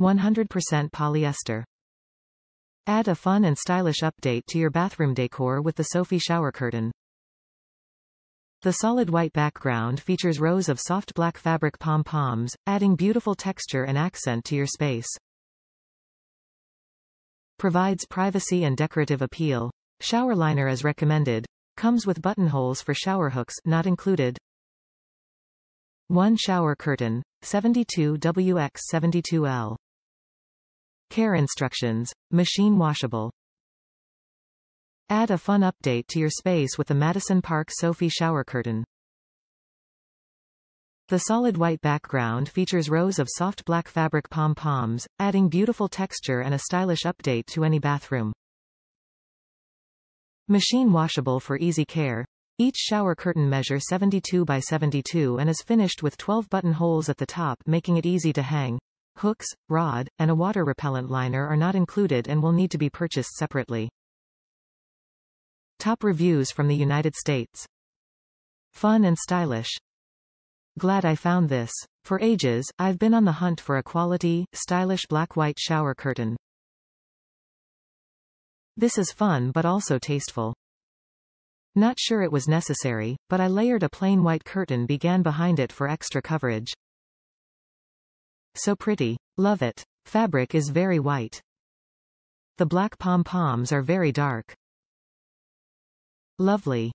100% polyester. Add a fun and stylish update to your bathroom decor with the Sophie shower curtain. The solid white background features rows of soft black fabric pom-poms, adding beautiful texture and accent to your space. Provides privacy and decorative appeal. Shower liner as recommended. Comes with buttonholes for shower hooks not included. 1 shower curtain, 72WX72L. Care instructions, machine washable. Add a fun update to your space with the Madison Park Sophie shower curtain. The solid white background features rows of soft black fabric pom-poms, adding beautiful texture and a stylish update to any bathroom. Machine washable for easy care. Each shower curtain measure 72 by 72 and is finished with 12 button holes at the top making it easy to hang. Hooks, rod, and a water repellent liner are not included and will need to be purchased separately. Top reviews from the United States. Fun and stylish. Glad I found this. For ages, I've been on the hunt for a quality, stylish black-white shower curtain. This is fun but also tasteful. Not sure it was necessary, but I layered a plain white curtain began behind it for extra coverage. So pretty. Love it. Fabric is very white. The black pom-poms are very dark. Lovely.